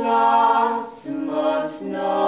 Loss must know.